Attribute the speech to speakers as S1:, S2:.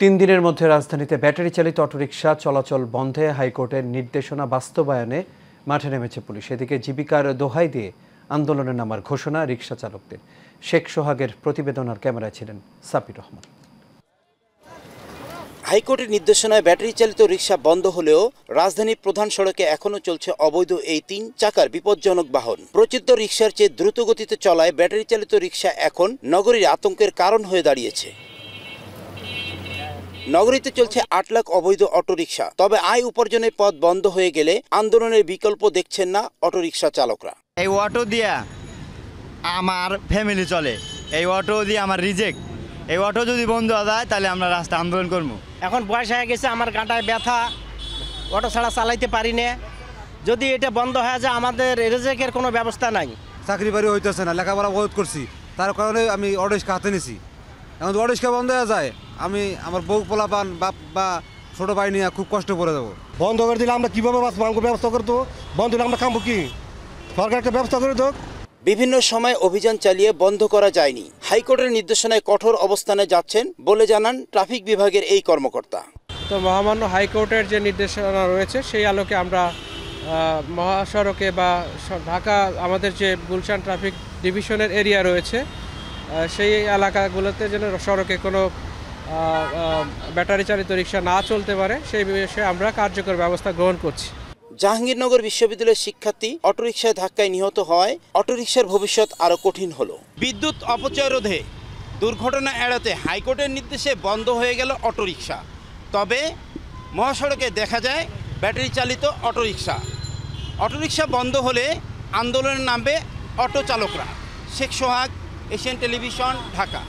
S1: তিন দিনের মধ্যে রাজধানীতে ব্যাটারি চালিত অটোরিকশা চলাচল বন্ধে হাইকোর্টের নির্দেশনা বাস্তবায়নে মাঠে নেমেছে পুলিশ। এদিকে জীবিকার দোহাই দিয়ে আন্দোলনে নামার ঘোষণা রিকশা চালকদের। শেখ সোহাগের প্রতিবেদন আর ক্যামেরায় ছিলেন সাপির রহমান।
S2: হাইকোর্টের নির্দেশনায় ব্যাটারি চালিত রিক্সা বন্ধ হলেও রাজধানীর প্রধান সড়কে এখনও চলছে অবৈধ এই তিন চাকার বিপজ্জনক বাহন। প্রচিত রিক্সার চেয়ে দ্রুত গতিতে চলায় ব্যাটারি চালিত রিক্সা এখন নগরীর আতঙ্কের কারণ হয়ে দাঁড়িয়েছে। নগরীতে চলছে আট লাখ অবৈধ অটোরিকশা। তবে আয় উপার্জনের পথ বন্ধ হয়ে গেলে আন্দোলনের বিকল্প দেখছেন না অটোরিকশা চালকরা।
S3: এই অটো দিয়া আমার ফ্যামিলি চলে। এই অটো দিয়ে আমার রিজেক্ট এই অটো যদি বন্ধ হয়ে যায় তাহলে আমরা রাস্তা আন্দোলন করব।
S4: এখন বয়স হয়ে গেছে আমার গাঁটায় ব্যথা। অটো ছাড়া চালাইতে পারি না। যদি এটা বন্ধ হয়ে যায় আমাদের রেজেকের কোনো ব্যবস্থা নাই।
S5: চাকরি বাড়ি হইতেছে না লেখাপড়া বহুত করছি। তার কারণে আমি অডিস্কা হাতে নিছি। এখন যদি অডিস্কা বন্ধ হয়ে যায়। আমি আমার বউ পোলাপান বাপ বা ছোটো ভাই নিয়ে খুব কষ্ট করে দেবো
S6: বন্ধ করে দিলে আমরা কীভাবে বাঁচবো? আমাকে ব্যবস্থা করতো বন্ধ হলে আমরা খাব কি? সরকার একটা ব্যবস্থা করে দেখ
S2: বিভিন্ন সময় অভিযান চালিয়ে বন্ধ করা যায়নি। হাইকোর্টের নির্দেশনায় কঠোর অবস্থানে যাচ্ছেন বলে জানান ট্রাফিক বিভাগের এই কর্মকর্তা।
S7: তো মহামান্য হাইকোর্টের যে নির্দেশনা রয়েছে সেই আলোকে আমরা মহাসড়কে বা ঢাকা আমাদের যে গুলশান ট্রাফিক ডিভিশনের এরিয়া রয়েছে সেই এলাকাগুলোতে যেন সড়কে কোনো ব্যাটারি চালিত রিক্সা না চলতে পারে সেই বিষয়ে আমরা কার্যকর ব্যবস্থা গ্রহণ করছি।
S2: জাহাঙ্গীরনগর বিশ্ববিদ্যালয়ের শিক্ষার্থী অটোরিকশায় ধাক্কায় নিহত হয়। অটোরিকশার ভবিষ্যৎ আরও কঠিন হলো। বিদ্যুৎ অপচয় রোধে দুর্ঘটনা এড়াতে হাইকোর্টের নির্দেশে বন্ধ হয়ে গেল অটোরিকশা। তবে মহাসড়কে দেখা যায় ব্যাটারি চালিত অটোরিকশা। অটোরিকশা বন্ধ হলে আন্দোলনের নামবে অটো চালকরা। Sheikh Sohag Asian television Dhaka.